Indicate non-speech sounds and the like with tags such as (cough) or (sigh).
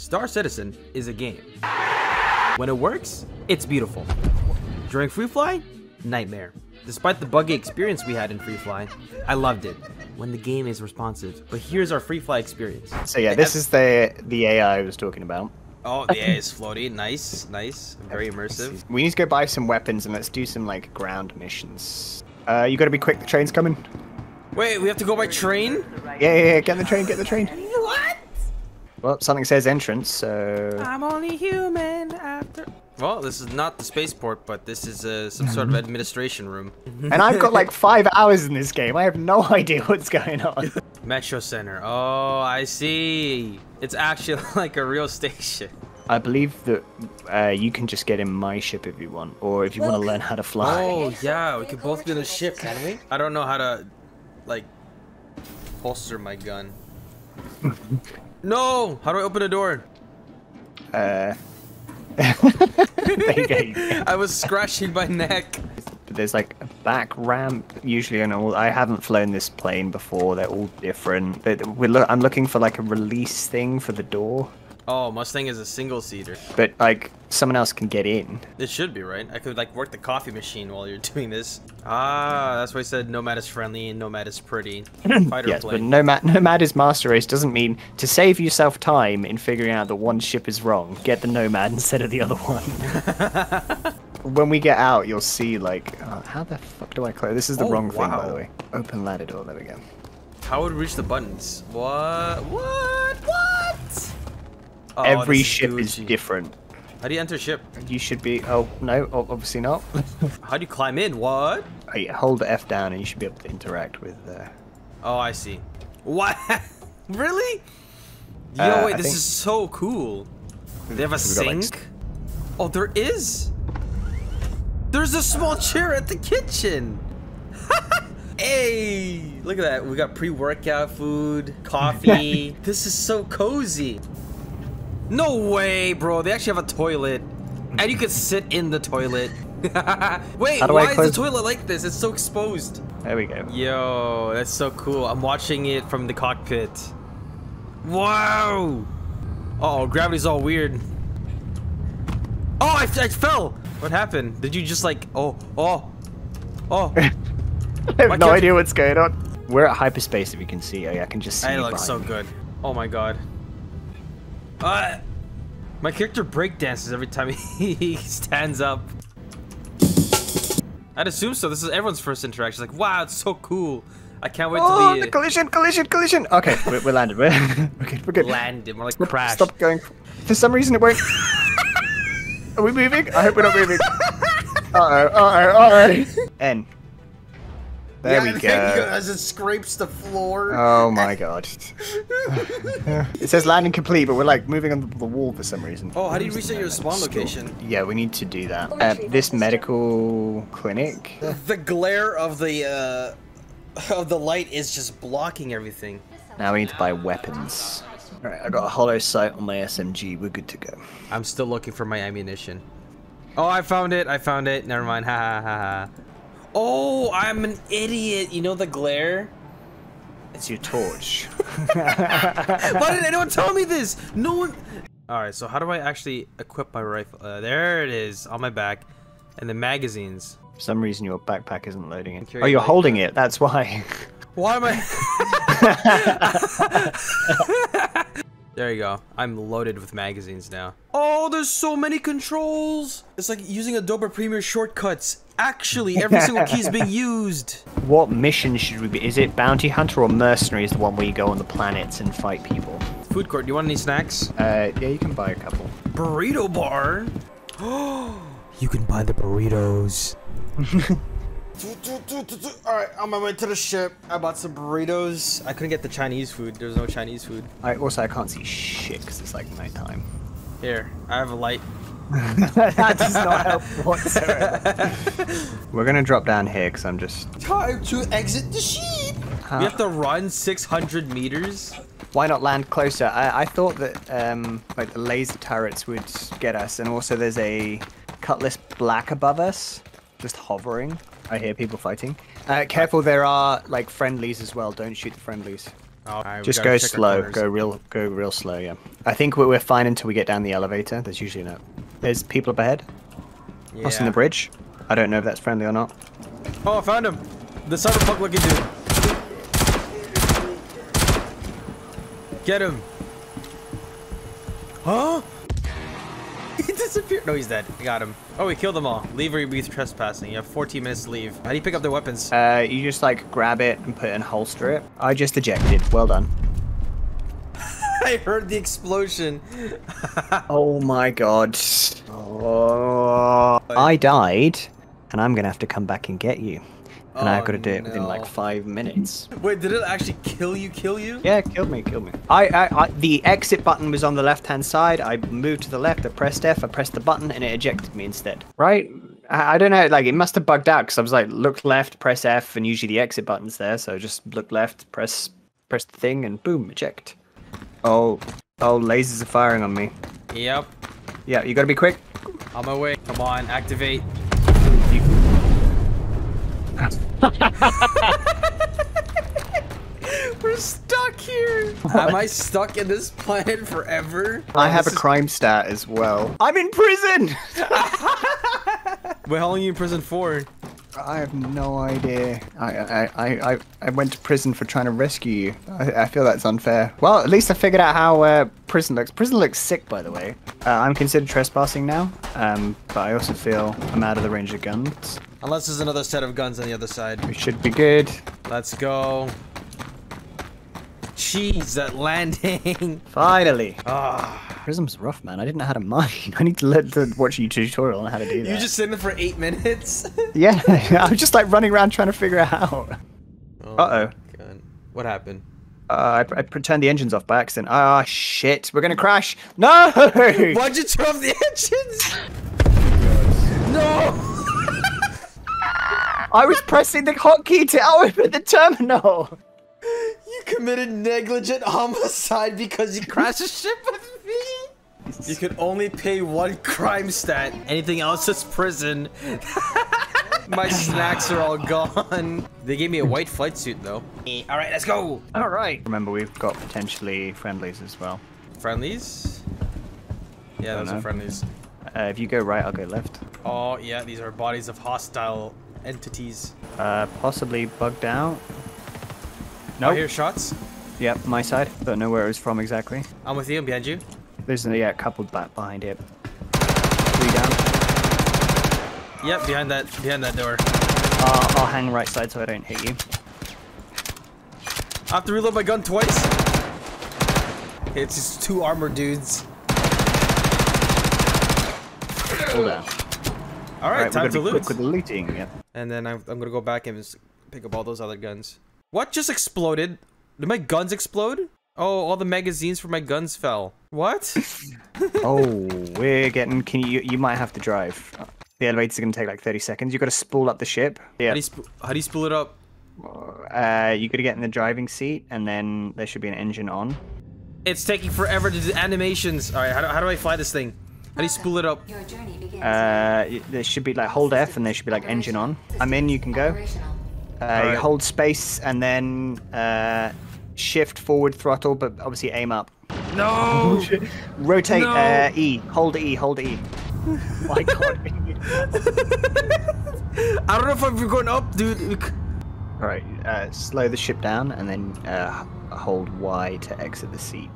Star Citizen is a game. When it works, it's beautiful. During Free Fly, nightmare. Despite the buggy experience we had in Free Fly, I loved it when the game is responsive. But here's our Free Fly experience. So yeah, this is the the AI I was talking about. Oh, the AI is floaty. Nice, nice. Very immersive. We need to go buy some weapons and let's do some like ground missions. Uh, you gotta be quick. The train's coming. Wait, we have to go by train? Yeah, yeah, yeah. Get in the train. Get in the train. What? Well, something says entrance, so I'm only human after. Well, this is not the spaceport, but this is uh, some sort of administration room. (laughs) and I've got like five hours in this game. I have no (laughs) idea what's going on. (laughs) Metro Center. Oh, I see. It's actually like a real station. I believe that uh, you can just get in my ship if you want, or if you want to learn how to fly. Oh, yeah, we could both be in a ship, can we? I don't know how to, like, holster my gun. No! How do I open a door? Uh. there you go. I was scratching my neck. But there's like a back ramp usually and all. I haven't flown this plane before. They're all different. But we're lo I'm looking for like a release thing for the door. Oh, Mustang is a single seater. But like someone else can get in. It should be right. I could like work the coffee machine while you're (laughs) doing this. Ah, that's why I said Nomad is friendly and Nomad is pretty. (laughs) Fighter yes, plane. but Nomad Nomad is master race doesn't mean to save yourself time in figuring out that one ship is wrong. Get the Nomad (laughs) instead of the other one. when we get out, you'll see like oh, how the fuck do I close? This is the Oh, wrong thing by the way. Open ladder door. There we go. How would we reach the buttons? What? What? Oh, Every this ship is different. How do you enter ship? You should be. Oh no, obviously not. (laughs) How do you climb in? What? Oh, yeah, hold F down and you should be able to interact with. Uh... Oh, I see. What? (laughs) really? Yo, Uh, wait, I this think- is so cool. They have a got, like, sink? Oh, there is? There's a small chair at the kitchen. (laughs) hey, look at that. We got pre-workout food, coffee. this is so cozy. No way, bro. They actually have a toilet. And you can sit in the toilet. (laughs) Wait, How do I why is the toilet like this? It's so exposed. There we go. Yo, that's so cool. I'm watching it from the cockpit. Wow. Uh oh, gravity's all weird. Oh, I, I fell. What happened? Did you just like, oh, oh, oh. (laughs) I have Why no idea what's going on. We're at hyperspace if you can see. Oh, yeah, I can just see. You looks so good. Oh my god. Uh, my character break dances every time (laughs) he stands up. I'd assume so. This is everyone's first interaction. Like, wow, it's so cool. I can't wait Oh, to the collision, collision, collision. Okay, we're, we're landed. We're, (laughs) we're good. We're good. landed. More like Stop- crash. Stop going. For some reason, it won't. (laughs) Are we moving? I hope we're not moving. Uh oh, uh oh, uh oh. N. There we go. As it scrapes the floor. Oh my god. it says landing complete, but we're like moving on the wall for some reason. Oh, how do you reset your spawn location? Yeah, we need to do that. Uh, this medical clinic. The glare of the uh, (laughs) of the light is just blocking everything. Now we need to buy weapons. Alright, I got a holo sight on my SMG. We're good to go. I'm still looking for my ammunition. Oh, I found it. I found it. Never mind. Ha ha ha ha. Oh, I'm an idiot. You know the glare? It's your torch. (laughs) Why did anyone tell me this? No one. All right. So how do I actually equip my rifle? Uh, there it is on my back, and the magazines. For some reason, your backpack isn't loading it. Oh, you're holding it. That's why. Why am I? (laughs) there you go. I'm loaded with magazines now. Oh, there's so many controls. It's like using Adobe Premiere shortcuts. Actually, every single key is being (laughs) used. what mission should we be? Is it bounty hunter or mercenary? Is the one where you go on the planets and fight people? Food court. Do you want any snacks? Uh, yeah, you can buy a couple. Burrito bar. Oh (gasps) you can buy the burritos. (laughs) Alright, on my way to the ship. I bought some burritos. I couldn't get the Chinese food. There's no Chinese food. I also I can't see shit because it's like nighttime. Here, I have a light. (laughs) that does not help whatsoever. (laughs) We're gonna drop down here because I'm just. Time to exit the ship. We have to run 600 meters. Why not land closer? I, I thought that um, like the laser turrets would get us, and also there's a Cutlass Black above us, just hovering. I hear people fighting. Uh, careful, there are like friendlies as well. Don't shoot the friendlies. Alright, we Just go slow. Go real. Go real slow. Yeah. I think we're, we're fine until we get down the elevator. There's usually no. There's people up ahead. Crossing the bridge. I don't know if that's friendly or not. Oh, I found him. The cyberpunk looking dude. Get him. Huh? (laughs) He disappeared. No, he's dead. I got him. Oh, we killed them all. Leave or you be trespassing. You have 14 minutes to leave. How do you pick up their weapons? Uh, you just like grab it and put it and holster it. I just ejected. Well done. (laughs) I heard the explosion. (laughs) Oh my god. Oh. I died, and I'm gonna have to come back and get you. And I've Oh, got to do it within no. like five minutes. Wait, did it actually kill you? Kill you? Yeah, killed me, killed me. I, I, I, the exit button was on the left-hand side. I moved to the left. I pressed F. I pressed the button, and it ejected me instead. Right? I, I don't know. Like it must have bugged out because I was like, look left, press F, and usually the exit button's there. So just look left, press, press the thing, and boom, eject. Oh, oh, lasers are firing on me. Yep. Yeah, you gotta be quick. I'm away. Come on, activate. You- (laughs) We're stuck here. Am I stuck in this planet forever? I have a This is- crime stat as well. I'm in prison. Wait, how long are you in prison for? I have no idea. I, I, I, I, I went to prison for trying to rescue you. I, I feel that's unfair. Well, at least I figured out how uh, prison looks. Prison looks sick, by the way. Uh, I'm considered trespassing now, um, but I also feel I'm out of the range of guns. Unless there's another set of guns on the other side. We should be good. Let's go. Jeez, that landing. (laughs) Finally. Ah, Prism's rough, man. I didn't know how to mine. (laughs) I need to let to watch a tutorial on how to do that. you just sitting there for eight minutes. (laughs) Yeah, I was just like running around trying to figure it out. Oh, Uh-oh. God. What happened? Uh, I, I turned the engines off by accident. Ah, shit. We're gonna crash. No! Why'd you turn off the engines? No! I was pressing the hotkey to open the terminal. You (laughs) committed negligent homicide because you crashed a ship with me? You could only pay one crime stat. Anything else is prison. (laughs) My snacks are all gone. They gave me a white flight suit though. All right, let's go. All right. Remember, we've got potentially friendlies as well. Friendlies? Yeah, those know. are friendlies. Uh, if you go right, I'll go left. Oh yeah, these are bodies of hostile entities. Uh, possibly bugged out. No, Nope. I hear shots. Yep, my side. Don't know where it was from exactly. I'm with you. I'm behind you. There's a yeah, couple back behind it. Three down. Yep, behind that. Behind that door. Uh, I'll hang right side so I don't hit you. I have to reload my gun twice. It's just two armored dudes. Hold down. All right, Right, time to loot. quick with the looting. Yep. And then I'm, I'm gonna go back and pick up all those other guns. What just exploded? Did my guns explode? Oh, all the magazines for my guns fell. What? (laughs) oh, we're getting. Can you? You might have to drive. The elevator's are gonna take like 30 seconds. You got to spool up the ship. How Yeah. do you, sp- how do you spool it up? Uh, you got to get in the driving seat, and then there should be an engine on. It's taking forever to do animations. All right, how do, how do I fly this thing? How do you spool it up? Your journey begins. Uh, there should be like hold F, and there should be like engine on. I'm in. You can go. Uh, Alright. You hold space, and then uh, shift forward throttle, but obviously aim up. No! (laughs) Rotate No. uh, E. Hold E. Hold E. (laughs) My God. I don't know if I'm going up, dude. All right. Uh, slow the ship down, and then uh, hold Y to exit the seat.